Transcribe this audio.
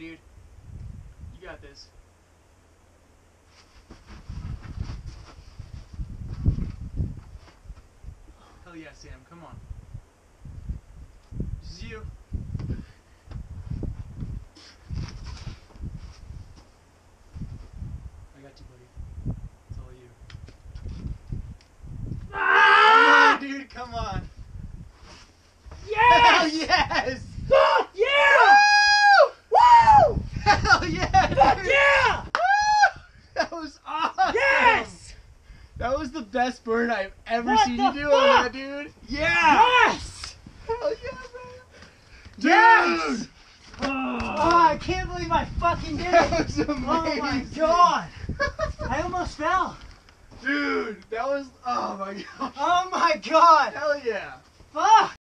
dude. You got this. Hell yeah, Sam. Come on. This is you. I got you, buddy. It's all you. Ah! Come on, dude. Come on. Yes! Hell yes! Fuck yeah! Woo! Woo! Hell yeah! Fuck dude. yeah! Woo! That was awesome! Yes! That was the best burn I've ever What seen you do on that, dude. Yeah! Yes! Hell yeah, man! Yes! Dude! Oh, I can't believe I fucking did That it! was amazing! Oh my god! I almost fell. Dude, that was, oh my god. Oh my god! Hell yeah! Fuck!